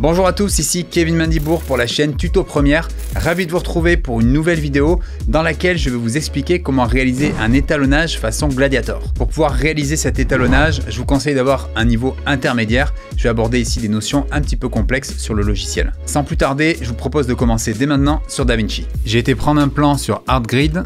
Bonjour à tous, ici Kevin Mandibourg pour la chaîne Tuto Première. Ravi de vous retrouver pour une nouvelle vidéo dans laquelle je vais vous expliquer comment réaliser un étalonnage façon Gladiator. Pour pouvoir réaliser cet étalonnage, je vous conseille d'avoir un niveau intermédiaire. Je vais aborder ici des notions un petit peu complexes sur le logiciel. Sans plus tarder, je vous propose de commencer dès maintenant sur DaVinci. J'ai été prendre un plan sur ArtGrid,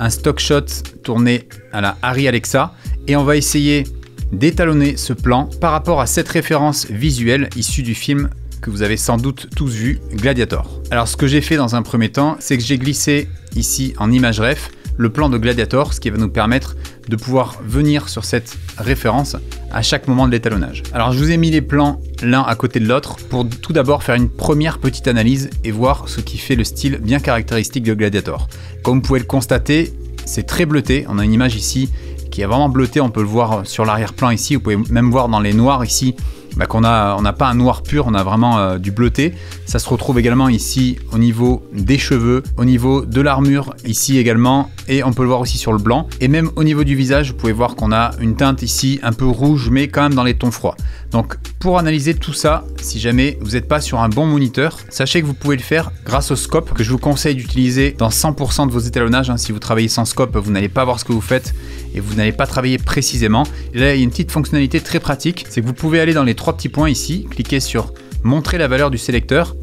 un stock shot tourné à la Harry Alexa et on va essayer d'étalonner ce plan par rapport à cette référence visuelle issue du film que vous avez sans doute tous vu, Gladiator. Alors ce que j'ai fait dans un premier temps, c'est que j'ai glissé ici en image ref le plan de Gladiator, ce qui va nous permettre de pouvoir venir sur cette référence à chaque moment de l'étalonnage. Alors je vous ai mis les plans l'un à côté de l'autre pour tout d'abord faire une première petite analyse et voir ce qui fait le style bien caractéristique de Gladiator. Comme vous pouvez le constater, c'est très bleuté, on a une image ici qui est vraiment bleutée, on peut le voir sur l'arrière-plan ici, vous pouvez même voir dans les noirs ici bah, qu'on a, on n'a pas un noir pur, on a vraiment euh, du bleuté. Ça se retrouve également ici au niveau des cheveux, au niveau de l'armure ici également, et on peut le voir aussi sur le blanc. Et même au niveau du visage, vous pouvez voir qu'on a une teinte ici un peu rouge, mais quand même dans les tons froids. Donc pour analyser tout ça, si jamais vous n'êtes pas sur un bon moniteur, sachez que vous pouvez le faire grâce au scope que je vous conseille d'utiliser dans 100% de vos étalonnages. Hein. Si vous travaillez sans scope, vous n'allez pas voir ce que vous faites et vous n'allez pas travailler précisément. Et là, il y a une petite fonctionnalité très pratique, c'est que vous pouvez aller dans les trois petits points ici, cliquer sur montrer la valeur du sélecteur.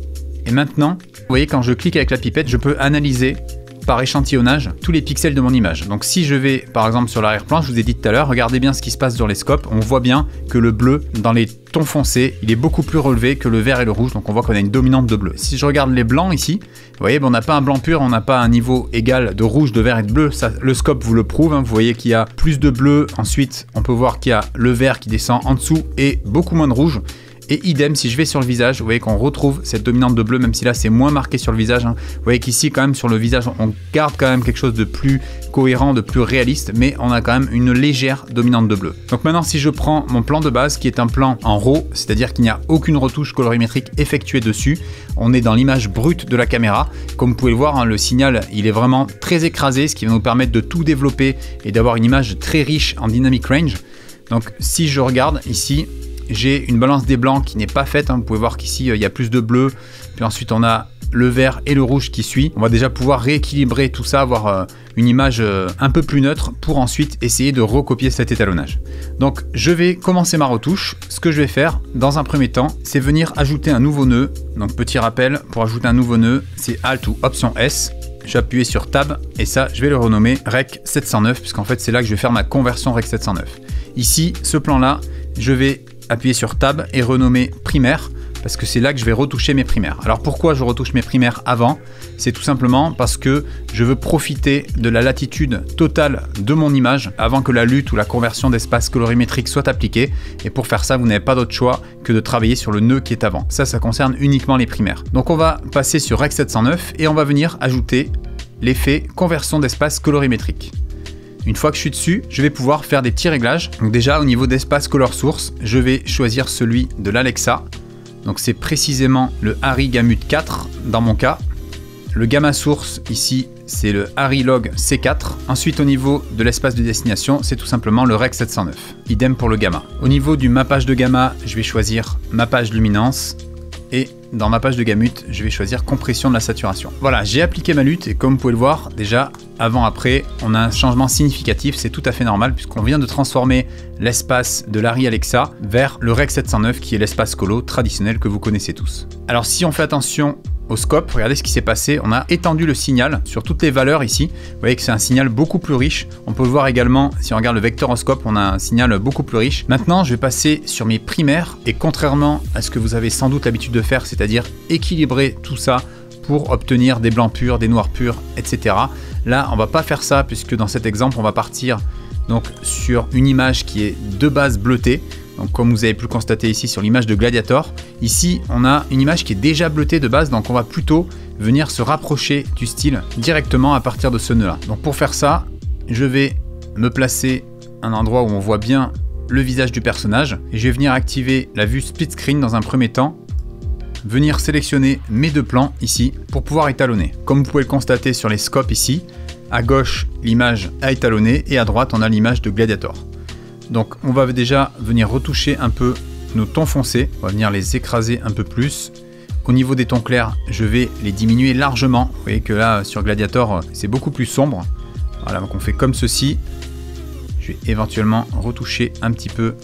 Et maintenant, vous voyez, quand je clique avec la pipette, je peux analyser par échantillonnage tous les pixels de mon image. Donc si je vais par exemple sur l'arrière-plan, je vous ai dit tout à l'heure, regardez bien ce qui se passe dans les scopes, on voit bien que le bleu dans les tons foncés, il est beaucoup plus relevé que le vert et le rouge, donc on voit qu'on a une dominante de bleu. Si je regarde les blancs ici, vous voyez, on n'a pas un blanc pur, on n'a pas un niveau égal de rouge, de vert et de bleu, ça, le scope vous le prouve, hein. vous voyez qu'il y a plus de bleu, ensuite on peut voir qu'il y a le vert qui descend en dessous et beaucoup moins de rouge. Et idem, si je vais sur le visage, vous voyez qu'on retrouve cette dominante de bleu, même si là c'est moins marqué sur le visage. Hein. Vous voyez qu'ici quand même sur le visage, on garde quand même quelque chose de plus cohérent, de plus réaliste, mais on a quand même une légère dominante de bleu. Donc maintenant, si je prends mon plan de base, qui est un plan en RAW, c'est-à-dire qu'il n'y a aucune retouche colorimétrique effectuée dessus, on est dans l'image brute de la caméra. Comme vous pouvez le voir, hein, le signal, il est vraiment très écrasé, ce qui va nous permettre de tout développer et d'avoir une image très riche en dynamic range. Donc si je regarde ici, j'ai une balance des blancs qui n'est pas faite. Hein. Vous pouvez voir qu'ici, euh, il y a plus de bleu. Puis ensuite, on a le vert et le rouge qui suit. On va déjà pouvoir rééquilibrer tout ça, avoir euh, une image euh, un peu plus neutre pour ensuite essayer de recopier cet étalonnage. Donc je vais commencer ma retouche. Ce que je vais faire dans un premier temps, c'est venir ajouter un nouveau nœud. Donc petit rappel, pour ajouter un nouveau nœud, c'est Alt ou Option S. Je vais appuyer sur Tab et ça, je vais le renommer Rec 709 puisqu'en fait c'est là que je vais faire ma conversion Rec 709. Ici, ce plan-là, je vais appuyer sur Tab et renommer primaire parce que c'est là que je vais retoucher mes primaires. Alors pourquoi je retouche mes primaires avant? C'est tout simplement parce que je veux profiter de la latitude totale de mon image avant que la lutte ou la conversion d'espace colorimétrique soit appliquée. Et pour faire ça, vous n'avez pas d'autre choix que de travailler sur le nœud qui est avant. Ça, ça concerne uniquement les primaires. Donc on va passer sur Rec 709 et on va venir ajouter l'effet conversion d'espace colorimétrique. Une fois que je suis dessus, je vais pouvoir faire des petits réglages. Donc déjà au niveau d'espace color source, je vais choisir celui de l'Alexa. Donc c'est précisément le Harry Gamut 4 dans mon cas. Le gamma source ici, c'est le Harry Log C4. Ensuite, au niveau de l'espace de destination, c'est tout simplement le Rec 709. Idem pour le gamma. Au niveau du mappage de gamma, je vais choisir mappage luminance et dans ma page de Gamut, je vais choisir compression de la saturation. Voilà, j'ai appliqué ma lutte et comme vous pouvez le voir, déjà avant après, on a un changement significatif, c'est tout à fait normal puisqu'on vient de transformer l'espace de l'Ari Alexa vers le Rec 709 qui est l'espace colo traditionnel que vous connaissez tous. Alors si on fait attention au scope, regardez ce qui s'est passé, on a étendu le signal sur toutes les valeurs ici. Vous voyez que c'est un signal beaucoup plus riche. On peut voir également, si on regarde le vectoroscope, on a un signal beaucoup plus riche. Maintenant, je vais passer sur mes primaires et contrairement à ce que vous avez sans doute l'habitude de faire, c'est-à-dire équilibrer tout ça pour obtenir des blancs purs, des noirs purs, etc. Là, on va pas faire ça puisque dans cet exemple, on va partir donc sur une image qui est de base bleutée. Donc comme vous avez pu le constater ici sur l'image de Gladiator, ici on a une image qui est déjà bleutée de base, donc on va plutôt venir se rapprocher du style directement à partir de ce nœud-là. Donc pour faire ça, je vais me placer un endroit où on voit bien le visage du personnage et je vais venir activer la vue split screen dans un premier temps venir sélectionner mes deux plans ici pour pouvoir étalonner. Comme vous pouvez le constater sur les scopes ici, à gauche l'image a étalonné et à droite on a l'image de Gladiator. Donc on va déjà venir retoucher un peu nos tons foncés. On va venir les écraser un peu plus. Au niveau des tons clairs, je vais les diminuer largement. Vous voyez que là, sur Gladiator, c'est beaucoup plus sombre. Voilà, donc on fait comme ceci. Je vais éventuellement retoucher un petit peu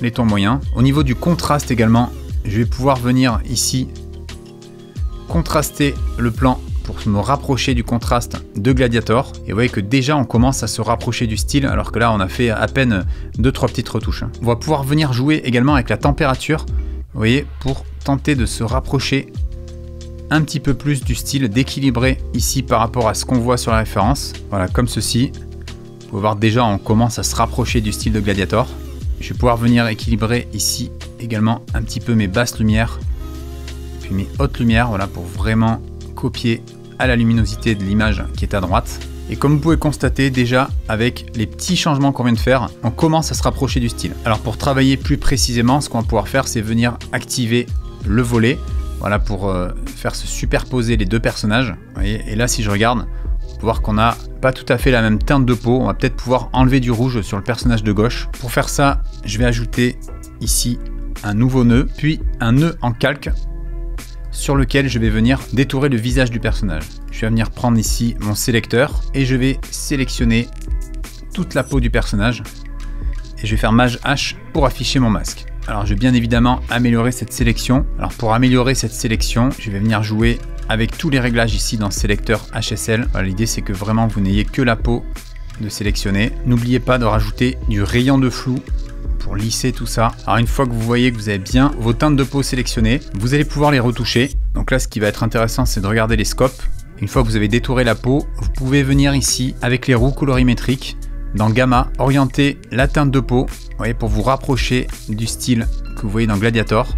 les tons moyens. Au niveau du contraste également, je vais pouvoir venir ici contraster le plan pour me rapprocher du contraste de Gladiator. Et vous voyez que déjà on commence à se rapprocher du style alors que là on a fait à peine 2-3 petites retouches. On va pouvoir venir jouer également avec la température, vous voyez, pour tenter de se rapprocher un petit peu plus du style, d'équilibrer ici par rapport à ce qu'on voit sur la référence. Voilà, comme ceci. Vous pouvez voir déjà on commence à se rapprocher du style de Gladiator. Je vais pouvoir venir équilibrer ici également un petit peu mes basses lumières, puis mes hautes lumières, voilà, pour vraiment copier à la luminosité de l'image qui est à droite. Et comme vous pouvez constater déjà avec les petits changements qu'on vient de faire, on commence à se rapprocher du style. Alors pour travailler plus précisément, ce qu'on va pouvoir faire, c'est venir activer le volet, voilà pour euh, faire se superposer les deux personnages. et là si je regarde, voir qu'on a pas tout à fait la même teinte de peau. On va peut-être pouvoir enlever du rouge sur le personnage de gauche. Pour faire ça, je vais ajouter ici un nouveau nœud, puis un nœud en calque sur lequel je vais venir détourer le visage du personnage. Je vais venir prendre ici mon sélecteur et je vais sélectionner toute la peau du personnage et je vais faire Mage H pour afficher mon masque. Alors je vais bien évidemment améliorer cette sélection. Alors pour améliorer cette sélection, je vais venir jouer avec tous les réglages ici dans sélecteur HSL. L'idée c'est que vraiment vous n'ayez que la peau de sélectionner. N'oubliez pas de rajouter du rayon de flou pour lisser tout ça. Alors une fois que vous voyez que vous avez bien vos teintes de peau sélectionnées, vous allez pouvoir les retoucher. Donc là ce qui va être intéressant c'est de regarder les scopes. Une fois que vous avez détouré la peau, vous pouvez venir ici avec les roues colorimétriques dans Gamma, orienter la teinte de peau voyez, pour vous rapprocher du style que vous voyez dans Gladiator.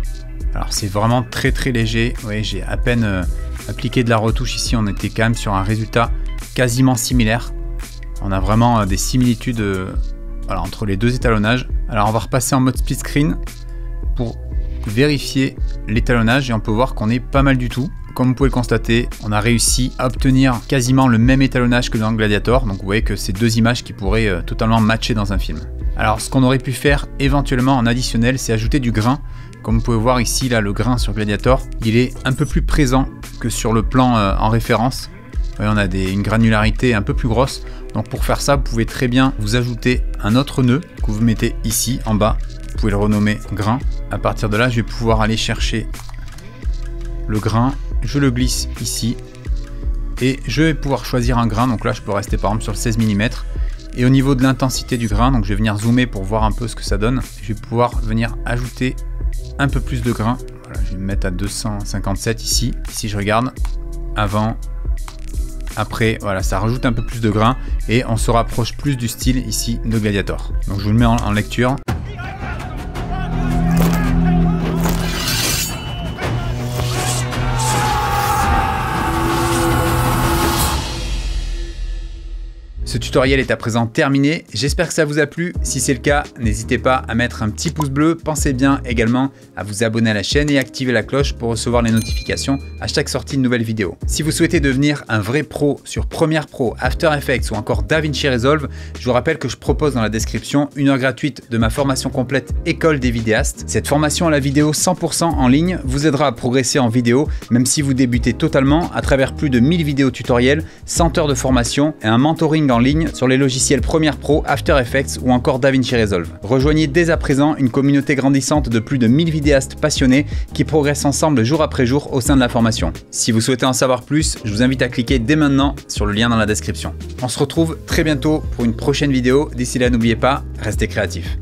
Alors c'est vraiment très très léger, j'ai à peine euh, appliqué de la retouche ici, on était quand même sur un résultat quasiment similaire. On a vraiment euh, des similitudes euh, entre les deux étalonnages. Alors on va repasser en mode split screen pour vérifier l'étalonnage et on peut voir qu'on est pas mal du tout. Comme vous pouvez le constater, on a réussi à obtenir quasiment le même étalonnage que dans Gladiator, donc vous voyez que c'est deux images qui pourraient euh, totalement matcher dans un film. Alors ce qu'on aurait pu faire éventuellement en additionnel, c'est ajouter du grain. Comme vous pouvez voir ici, là, le grain sur Gladiator, il est un peu plus présent que sur le plan euh, en référence. Voyez, on a une granularité un peu plus grosse. Donc pour faire ça, vous pouvez très bien vous ajouter un autre nœud que vous mettez ici en bas. Vous pouvez le renommer grain. À partir de là, je vais pouvoir aller chercher le grain je le glisse ici et je vais pouvoir choisir un grain. Donc là, je peux rester par exemple sur le 16 mm. Et au niveau de l'intensité du grain, donc je vais venir zoomer pour voir un peu ce que ça donne. Je vais pouvoir venir ajouter un peu plus de grain. je vais me mettre à 257 ici. Si je regarde, avant, après, voilà, ça rajoute un peu plus de grain et on se rapproche plus du style ici de Gladiator. Donc je vous le mets en lecture. Ce tutoriel est à présent terminé, j'espère que ça vous a plu. Si c'est le cas, n'hésitez pas à mettre un petit pouce bleu. Pensez bien également à vous abonner à la chaîne et activer la cloche pour recevoir les notifications à chaque sortie de nouvelle vidéo. Si vous souhaitez devenir un vrai pro sur Premiere Pro, After Effects ou encore DaVinci Resolve, je vous rappelle que je propose dans la description une heure gratuite de ma formation complète École des vidéastes. Cette formation à la vidéo 100% en ligne vous aidera à progresser en vidéo, même si vous débutez totalement à travers plus de 1000 vidéos tutoriels, 100 heures de formation et un mentoring en sur les logiciels Premiere Pro, After Effects ou encore DaVinci Resolve. Rejoignez dès à présent une communauté grandissante de plus de 1000 vidéastes passionnés qui progressent ensemble jour après jour au sein de la formation. Si vous souhaitez en savoir plus, je vous invite à cliquer dès maintenant sur le lien dans la description. On se retrouve très bientôt pour une prochaine vidéo. D'ici là, n'oubliez pas, restez créatifs.